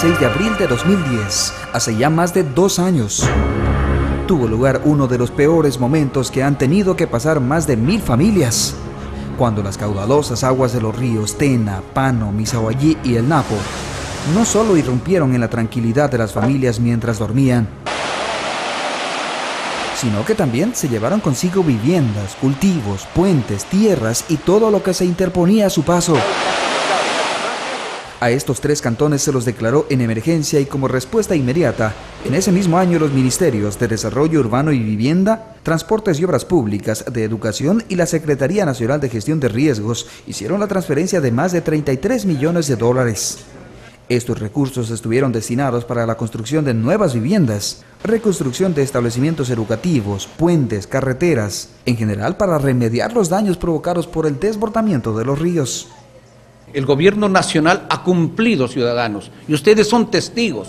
6 de abril de 2010, hace ya más de dos años. Tuvo lugar uno de los peores momentos que han tenido que pasar más de mil familias, cuando las caudalosas aguas de los ríos Tena, Pano, Misahuallí y el Napo no solo irrumpieron en la tranquilidad de las familias mientras dormían, sino que también se llevaron consigo viviendas, cultivos, puentes, tierras y todo lo que se interponía a su paso. A estos tres cantones se los declaró en emergencia y como respuesta inmediata, en ese mismo año los ministerios de Desarrollo Urbano y Vivienda, Transportes y Obras Públicas, de Educación y la Secretaría Nacional de Gestión de Riesgos hicieron la transferencia de más de 33 millones de dólares. Estos recursos estuvieron destinados para la construcción de nuevas viviendas, reconstrucción de establecimientos educativos, puentes, carreteras, en general para remediar los daños provocados por el desbordamiento de los ríos. El gobierno nacional ha cumplido, ciudadanos, y ustedes son testigos.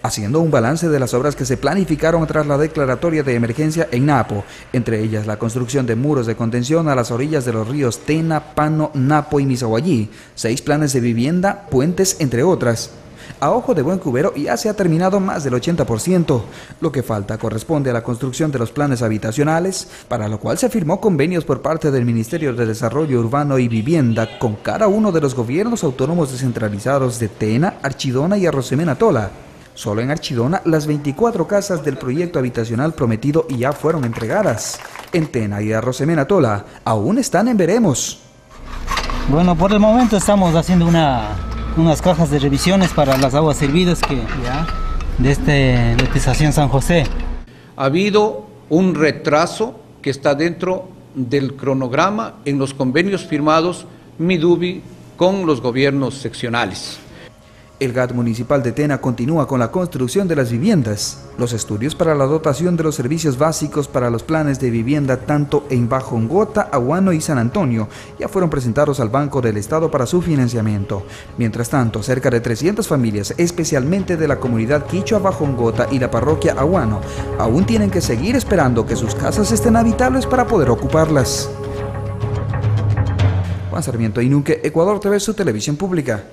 Haciendo un balance de las obras que se planificaron tras la declaratoria de emergencia en Napo, entre ellas la construcción de muros de contención a las orillas de los ríos Tena, Pano, Napo y Misahuallí, seis planes de vivienda, puentes, entre otras. A ojo de buen cubero ya se ha terminado más del 80%. Lo que falta corresponde a la construcción de los planes habitacionales, para lo cual se firmó convenios por parte del Ministerio de Desarrollo Urbano y Vivienda con cada uno de los gobiernos autónomos descentralizados de Tena, Archidona y Arrosemena Tola. Solo en Archidona, las 24 casas del proyecto habitacional prometido ya fueron entregadas. En Tena y Arrosemena Tola aún están en veremos. Bueno, por el momento estamos haciendo una unas cajas de revisiones para las aguas servidas que, de, este, esta estación San José. Ha habido un retraso que está dentro del cronograma en los convenios firmados Midubi con los gobiernos seccionales. El GAT municipal de Tena continúa con la construcción de las viviendas. Los estudios para la dotación de los servicios básicos para los planes de vivienda tanto en Bajongota, Aguano y San Antonio ya fueron presentados al Banco del Estado para su financiamiento. Mientras tanto, cerca de 300 familias, especialmente de la comunidad Quichua Bajongota y la parroquia Aguano, aún tienen que seguir esperando que sus casas estén habitables para poder ocuparlas. Juan Sarmiento Inunque, Ecuador TV, su televisión pública.